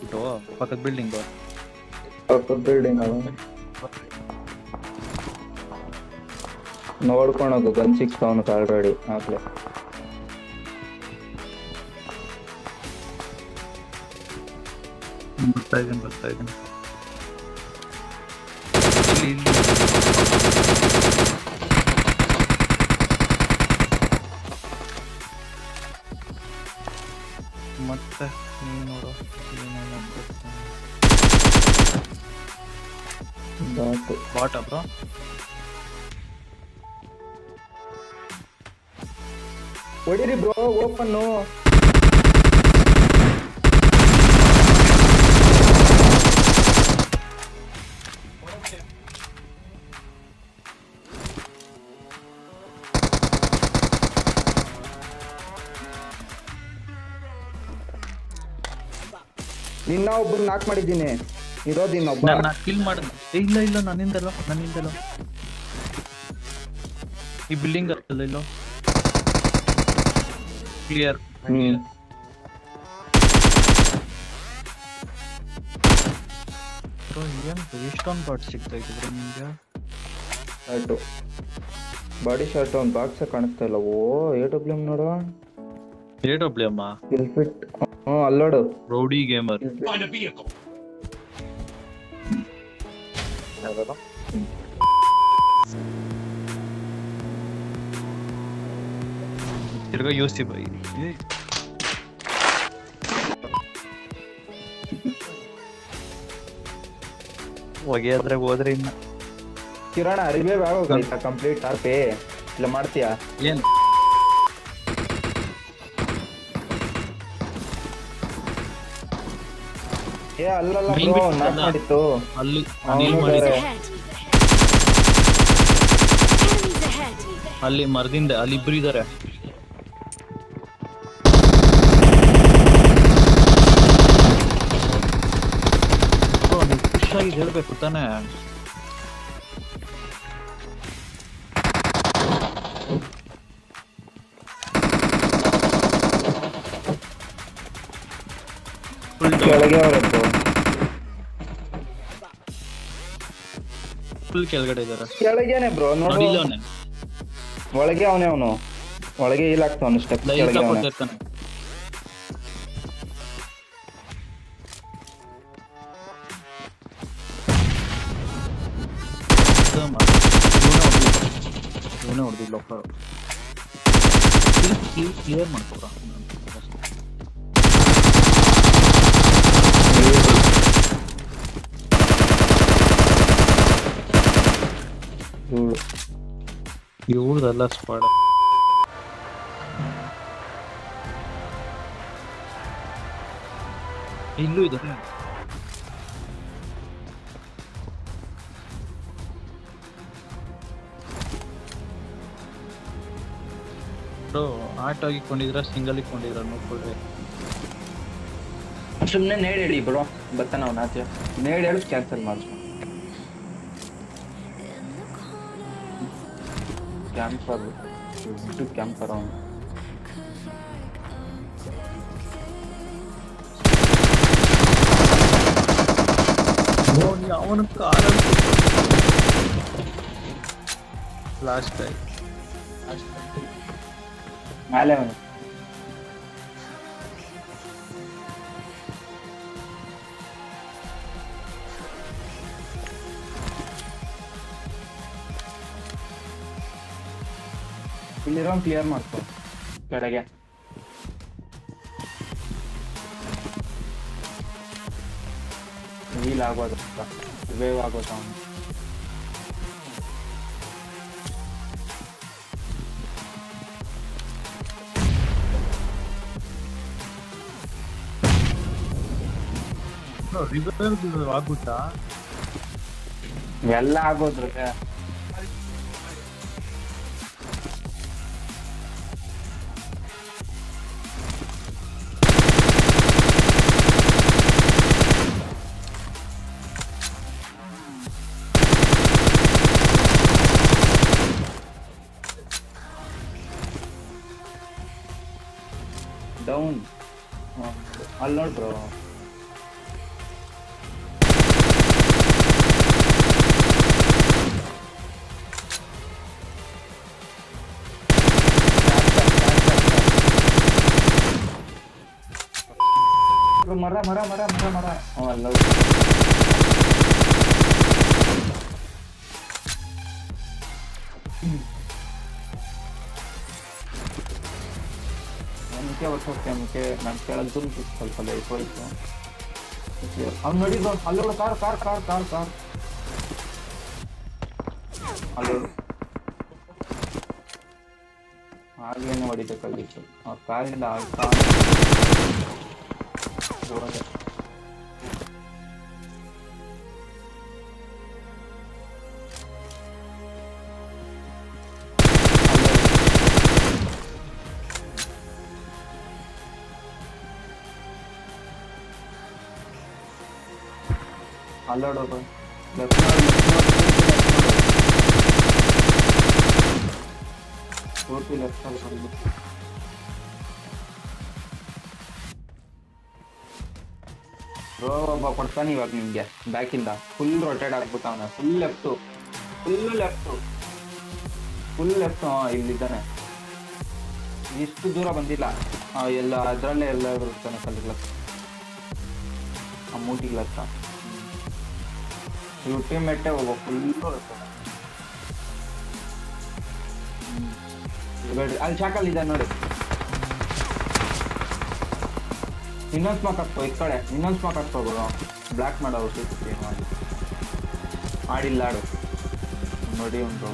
ಬಿಟ್ಟು ಪಕ್ಕದ ಬಿಲ್ಡಿಂಗ್ ಪಕ್ಕದ ಬಿಲ್ಡಿಂಗ್ ನೋಡ್ಕೊಳೋದು, ಗನ್ ಸಿಕ್ಸ್ತಾವನು ಆಲ್ರೆಡಿ ಆಗ್ಲೇ. ಬರ್ತಾ ಇದ್ದೀನಿ ಬರ್ತಾ ಇದ್ದೀನಿ. ಇಲ್ಲಿ. ಮತ್ತೆ ನೀನ್ ನೋಡು ಏನೇನ್ ಆಗ್ತಿದೆ. ಬಾಟು ಬಾಟ ಬ್ರೋ ಹೊಡಿರಿ ಬ್ರೋ ಓಪನ್ನು ನಿನ್ನ ಒಬ್ರು ನಾಕ್ ಮಾಡಿದ್ದೀನಿ. ಇರೋದು ಇನ್ನೊಬ್ಬ ನನ್ನ ಕಿಲ್ ಮಾಡಿದ್ನ ಇಲ್ಲ ಇಲ್ಲ ನನ್ನಿಂದಲ್ಲ ನನ್ನಿಂದಲ್ಲ ಈ ಬಿಲ್ಡಿಂಗ್ ಅಲ್ಲ ಇಲ್ಲೋ ಕ್ಲಿಯರ್ ಏನು ಎಷ್ಟೊಂದು ಬಾಟ್ ಸಿಗ್ತಾ ಇದ್ರೆ ನಿಮಗೆ ಶರ್ಟು ಬಾಡಿ ಶರ್ಟ್ ಒಂದು ಬಾಕ್ಸ್ ಕಾಣಿಸ್ತಾ ಇಲ್ಲ. ಓ ಎ ಡಬ್ಲ್ಯೂ ಎಂ ನೋಡು. ಎ ಡಬ್ಲ್ಯೂ ಅಮ್ಮ ಇಲ್ಲಿ ಫಿಟ್ ಹ್ಞೂ ಅಲ್ಲೋಡು rowdy gamer Find a vehicle. ತಿರ್ಗಾ ಯು ಸಿ ಬೈ ಹೊಗೆ ಆದ್ರೆ ಹೋದ್ರೆ ಇನ್ನ ಕಿರಣ ರಿವೈವ್ ಆಗೋಗೈತಾ ಕಂಪ್ಲೀಟ್ ಆರ್ಪಿ ಇಲ್ಲ ಮಾಡ್ತೀಯಾ ಏನ್ ಏ ಅಲ್ಲಲ್ಲ ಮೈನ್ ಬ್ರೋ ಬಿಟ್ಟು ನಾಕ್ ಅಲ್ಲ. ಮಾಡಿತ್ತು. ಅಲ್ಲಿ ಅನಿಲ್ ಮಾಡಿದ ಮರದಿಂದ ಅಲ್ಲಿ ಇಬ್ರು ಇದಾರೆ. ಹೇಳ್ಬೇಕು ತಾನೇ. ಫುಲ್ ಕೆಳಗೆ ಅವರದ್ದು ಫುಲ್ ಕೆಳಗಡೆ ಇದಾರೆ. ಕೆಳಗೇನೆ ಬ್ರೋ ನೋಡು. ಒಳಗೆ ಅವನೇ ಅವನು. ಒಳಗೆ ಇಲ್ಲ ಆಗ್ತಾವನು ಸ್ಟೆಪ್ ಕೆಳಗೆ ಅವನೇ. ಇವನೇ ಹೊಡೆದಿಲ್ಲ. Clear ಮಾಡ್ಕೊಡ ಧೂಳು. ಇವ್ರದೆಲ್ಲ ಸ್ಪಾಡ ಇಲ್ಲೂ ಇದಾರೆ ಬ್ರೋ ಆಟೋ ಇಕ್ಕೊಂಡಿದ್ರ ಸಿಂಗಲ್ ಇಕ್ಕೊಂಡಿದ್ರ ನೋಡ್ಕೊಳ್ರಿ ಸುಮ್ನೆ ನೇಡ್ ಹೇಳಿ ಬ್ರೋ ಬರ್ತಾನ ಅವ್ನ ಆಚೆ ನೇಡ್ ಹೇಳಿ cancel ಮಾಡಿಸ್ camper, YouTube camper on. அவனுக்கு ஆரம்பிச்சு லாஸ்ட் டைம் மேலே வந்து ಇಲ್ಲಿರೋ ಕ್ಲಿಯರ್ ಮಾಡ್ಕೊ ಕೆಳಗೆ ವೀಲ್ ಆಗೋದು ವೇವ್ ಆಗೋದು ಅವನು ರಿವರ್ಸ್ ಆಗುತ್ತಾ ಎಲ್ಲ ಆಗೋದ್ರಿಗೆ down. Oh, I'll not draw. मरा मरा मरा मरा मरा हाँ लव Hmm. ಹೊಟ್ಟೆ ಮುಖೆ ನಾನು ಕೇಳೋದು ತುಂಬ ಸ್ವಲ್ಪ ಲೇಟ್ ಹೋಯ್ತು ಅವ್ನು ನೋಡಿದ್ರು ಅಲ್ಲೋ car car car car car ಅಲ್ಲೋ ಹಾಗೇನು ಹೊಡಿಬೇಕಾಗಿತ್ತು ಆ ಕಾರಿಂದ ಆ ಕಾರ್ ಅಲ್ಲೋಡು ಲೆಫ್ಟ್ ಪೂರ್ತಿ ಲೆಫ್ಟ್ ಅಲ್ಲಿ ಬರ್ಬೇಕು ರೋ ಒಬ್ಬ ಕೊಡ್ತಾನೆ ಇವಾಗ ನಿಮ್ಗೆ. ಬ್ಯಾಕಿಂದ full rotate ಆಗ್ಬಿಟ್ಟವನ. Full left full left full left ಇಲ್ಲಿದ್ದಾನೆ. ಇಷ್ಟು ದೂರ ಬಂದಿಲ್ಲ. ಎಲ್ಲ, ಅದರಲ್ಲೇ ಎಲ್ಲ ಬರುತ್ತಾನೆ ಕಲ್ಲಿಗ್ಲತ್ತ ಆ ಮೂಟಿ ಅಲ್ಟಿಮೇಟೇ ಹೋಗೋ ಫುಲ್ ಅಲ್ಲಿ ಶಾಕಲ್ ಇದೆ ನೋಡಿ. ಇನ್ನೊಂದು ಸ್ಮಾಕ್ ಹಾಕ್ಕೋ, ಈ ಕಡೆ. ಇನ್ನೊಂದು ಸ್ಮಾಕ್ ಹಾಕ್ಕೋಬೋದು ಬ್ಲ್ಯಾಕ್ ಮಾಡೋ ಸಿಕ್ತಿ ಮಾಡಿ ಆಡಿಲ್ಲ ಆಡು. ನೋಡಿ ಉಂಟು